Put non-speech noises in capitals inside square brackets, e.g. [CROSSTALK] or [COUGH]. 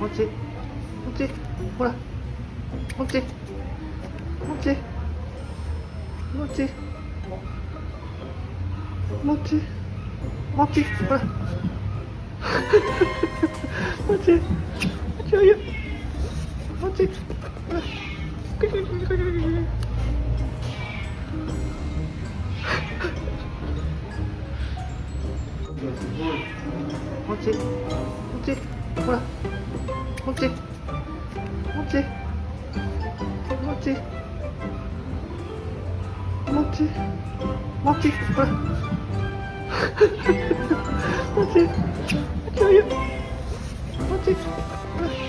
Montez, montez, voilà, montez, montez, montez, montez, montez, voilà, [LAUGHS] Montez. quoi, Montez. Montez. Montez. Montez. Montez. quoi. [LAUGHS] Montez. Montez.